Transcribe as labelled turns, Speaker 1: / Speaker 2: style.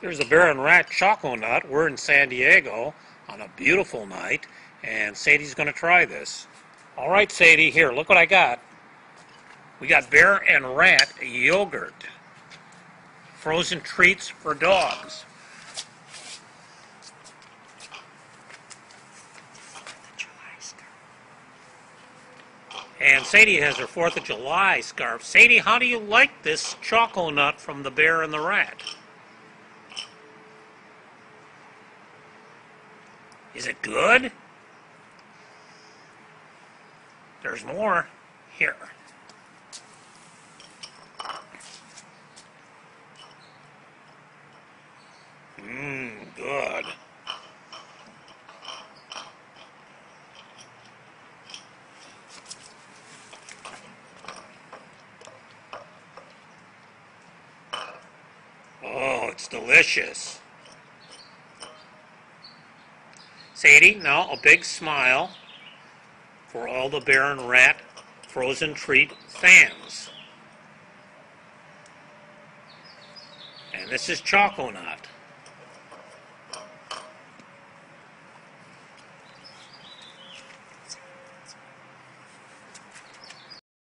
Speaker 1: There's a Bear and Rat Choc 'o' Not. We're in San Diego on a beautiful night, and Sadie's going to try this. All right, Sadie, here, look what I got. We got Bear and Rat yogurt, frozen treats for dogs. And Sadie has her 4th of July scarf. Sadie, how do you like this Choc 'o' Not from the Bear and the Rat? Is it good? There's more. Here. Mmm, good. Oh, it's delicious. Sadie, now a big smile for all the Bear and Rat frozen treat fans. And this is Choc 'o' Not.